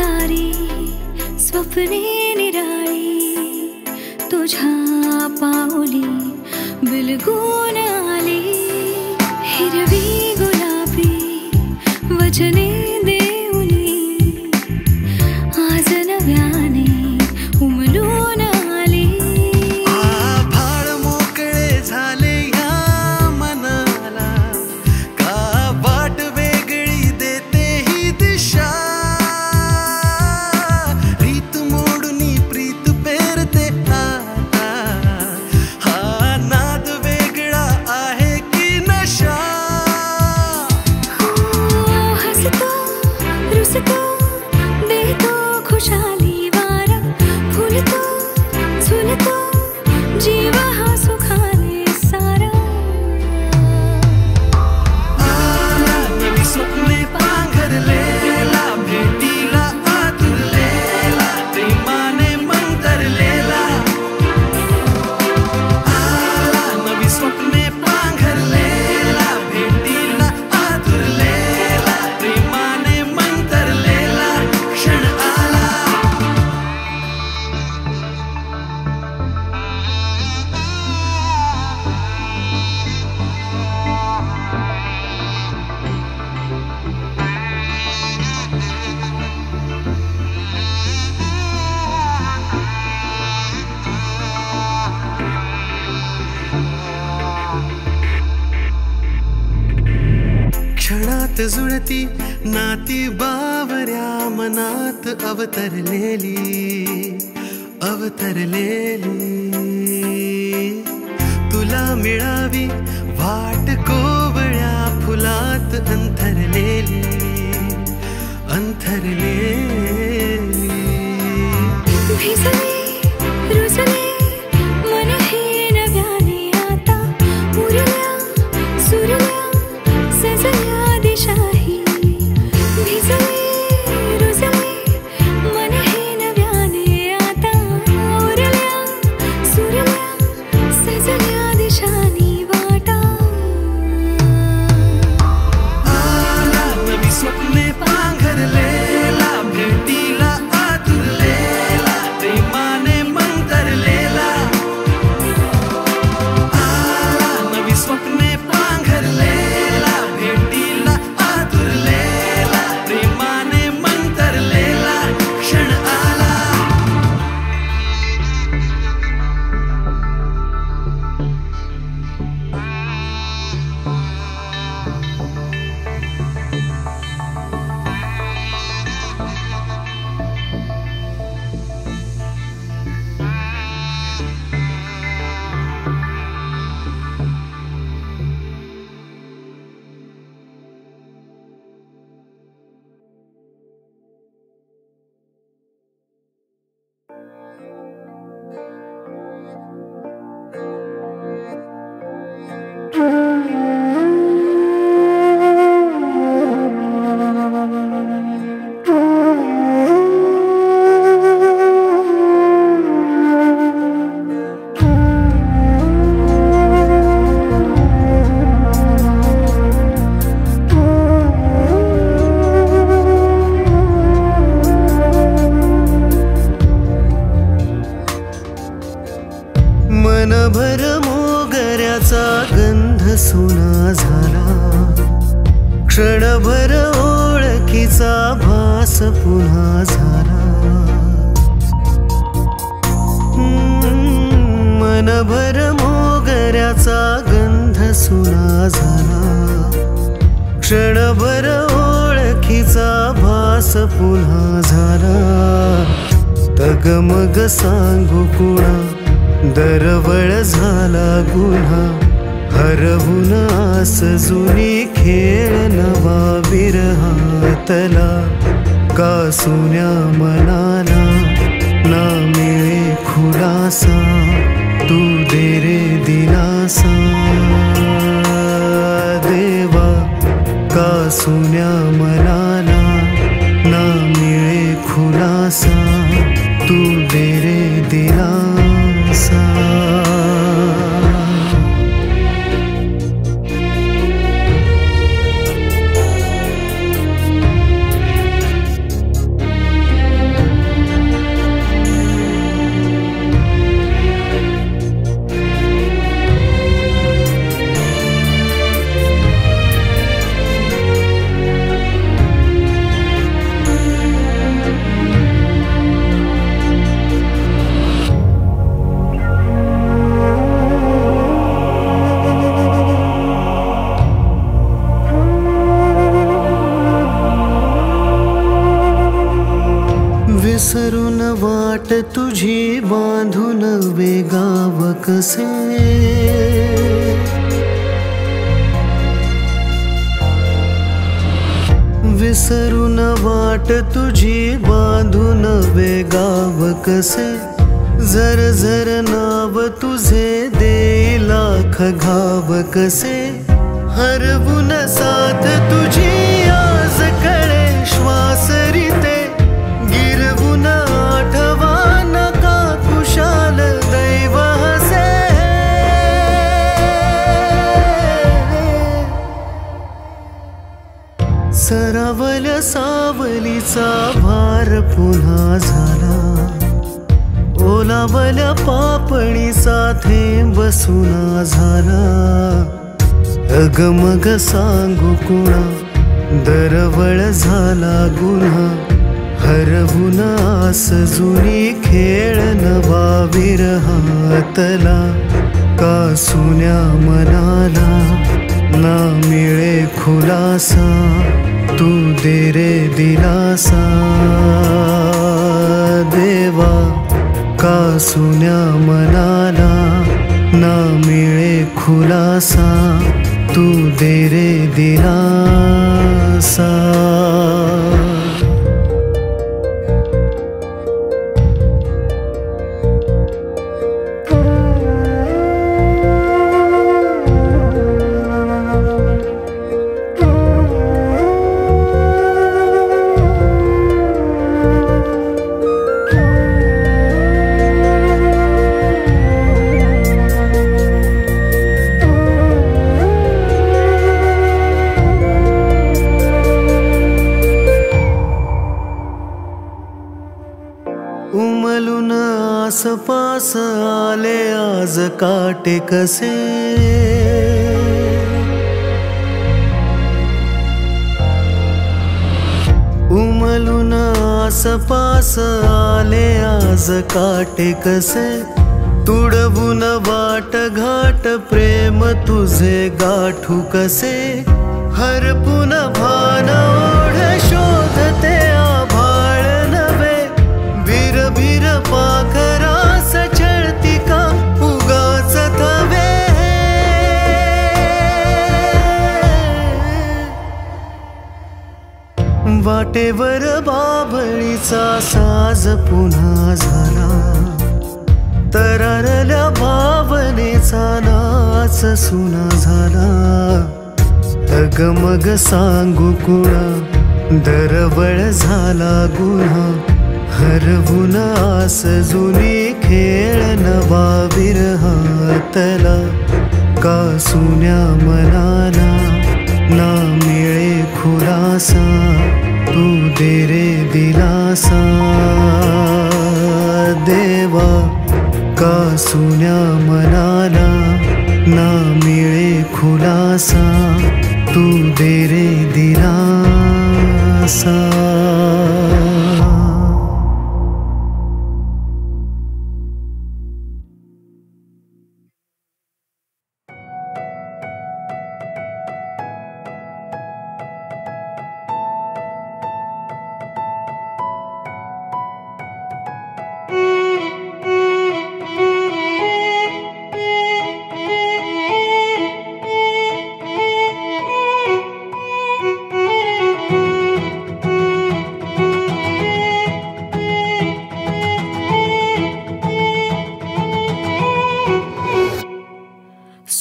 सारी स्वप्ने निराळी तुझ्या पाऊली बिलगू अवतरलेली अवतरलेली तुला मिळावी वाट कोवळ्या फुलात अंथरलेली अंथरलेली क्षणभर मोगऱ्याचा गंध सुना झाला. क्षणभर ओळखीचा भास पुन्हा झाला. मनभर मोगऱ्याचा गंध सुना झाला. क्षणभर ओळखीचा भास पुन्हा झाला. तगमग सांगू कुणा दरवळ झाला गुन्हा. हरवून आस जुनी खेळ नवा विरहातला का सुन्या मनाला ना मिळे खुलासा तू दे रे दिलासा. देवा का सुन्या मनाला वाट तुझी बांधू नवे गाव कसे जर जर नाव तुझे दे लाख घाव कसे हरवून साथ तुझी आज कळे श्वास सरावल्या सावलीचा भार पुन्हा झाला. ओलावल पापणीचा थेंब सुना झाला. अगमग सांगू कुणा दरवळ झाला गुन्हा. हरवून आस जुनी खेळ नवा विरहातला. का सुन्या मनाला ना मिळे खुलासा? तू दे रे दिलासा देवा का सुन्या मनाला ना मिळे खुलासा तू दे रे दिलासा वाटे कसे? उमलून आसपास आले आज काटे कसे? तुडवून वाट घाट प्रेम तुझे गाठू कसे? हरपून भान ओढ शोधते आभाळ नवे वीर वीर पाक वाटेवर बाभळीचा साज पुन्हा झाला. तरारल्या भावनेचा नाच सुना झाला. अगमग सांगू कुणा दरवळ झाला गुन्हा. हरवून आस जुनी खेळ नवा विरहातला का सुन्या मनाला ना मिळे खुलासा. तू दे रे दिलासा देवा का सुन्या मनाला ना मिळे खुलासा तू दे रे दिलासा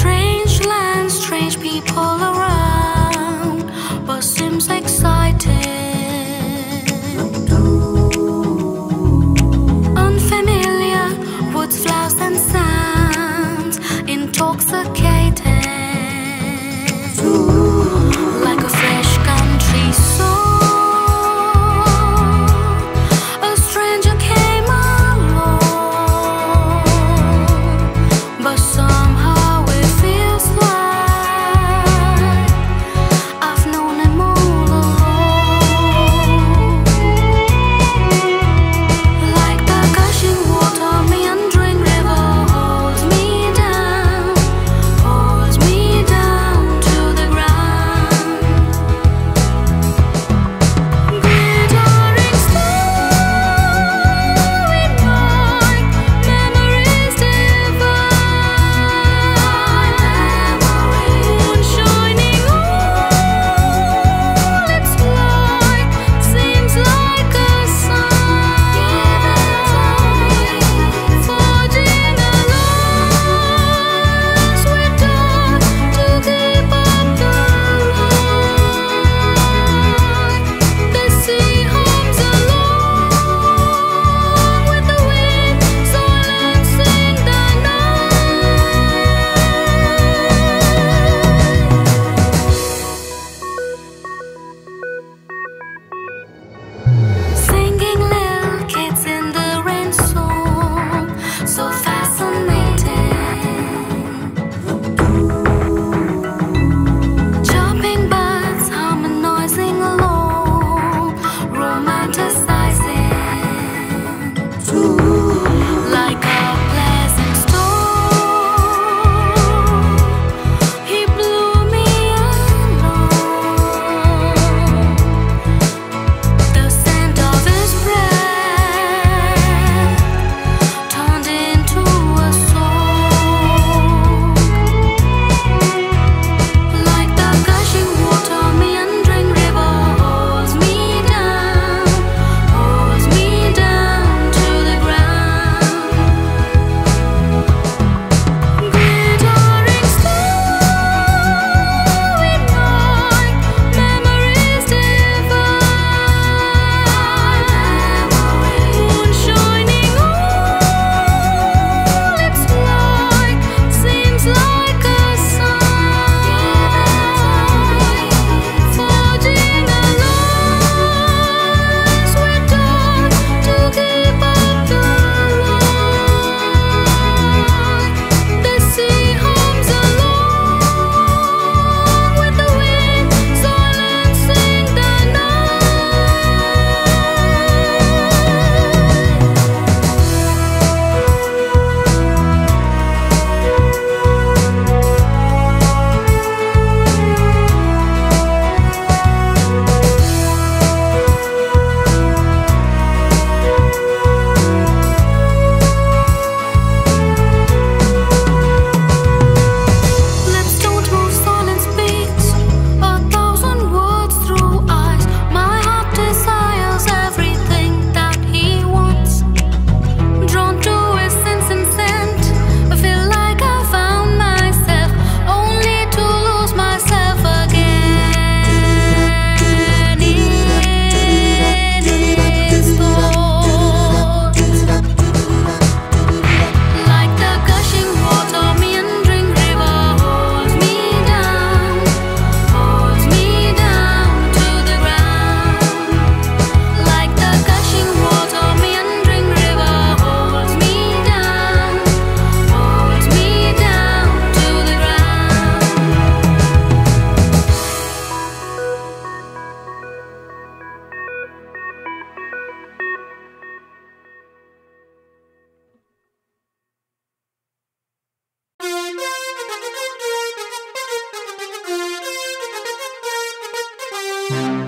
Strange land, strange people around. Bye.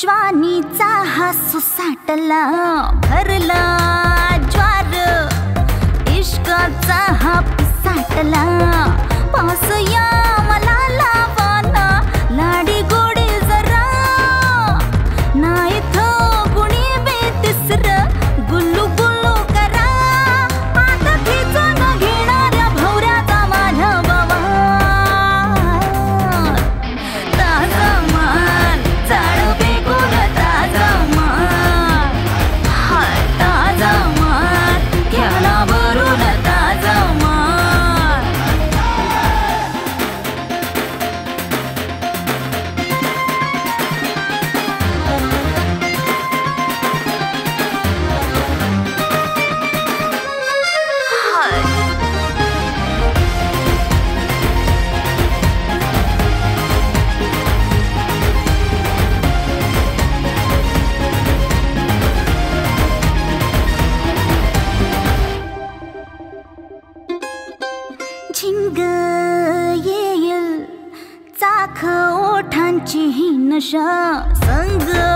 ज्वानीचा हा सुसाटला भरला ज्वार. इश्काचा हा पिसाटला. या मला 下三个